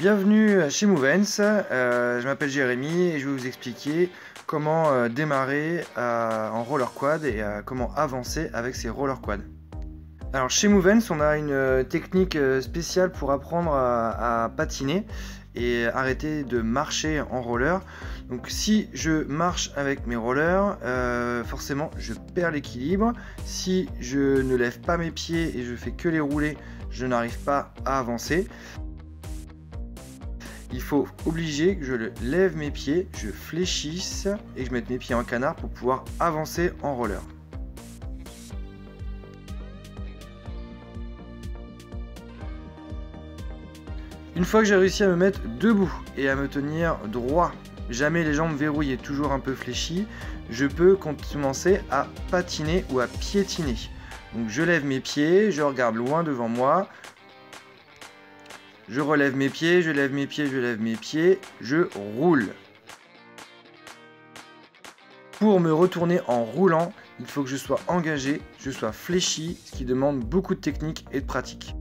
Bienvenue chez Movens, euh, je m'appelle Jérémy et je vais vous expliquer comment euh, démarrer euh, en roller quad et comment avancer avec ces roller quad. Alors chez Movens on a une technique spéciale pour apprendre à, patiner et arrêter de marcher en roller. Donc si je marche avec mes rollers, forcément je perds l'équilibre. Si je ne lève pas mes pieds et je fais que les rouler, je n'arrive pas à avancer il faut obliger que je lève mes pieds, je fléchisse et que je mette mes pieds en canard pour pouvoir avancer en roller. Une fois que j'ai réussi à me mettre debout et à me tenir droit, jamais les jambes verrouillées, toujours un peu fléchies, je peux commencer à patiner ou à piétiner. Donc je lève mes pieds, je regarde loin devant moi, je relève mes pieds, je lève mes pieds, je lève mes pieds, je roule. Pour me retourner en roulant, il faut que je sois engagé, je sois fléchi, ce qui demande beaucoup de technique et de pratique.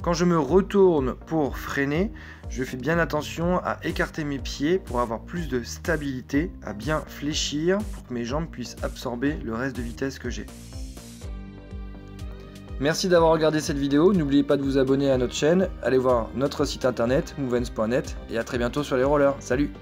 Quand je me retourne pour freiner, je fais bien attention à écarter mes pieds pour avoir plus de stabilité, à bien fléchir pour que mes jambes puissent absorber le reste de vitesse que j'ai. Merci d'avoir regardé cette vidéo, n'oubliez pas de vous abonner à notre chaîne, allez voir notre site internet movens.net et à très bientôt sur les rollers. Salut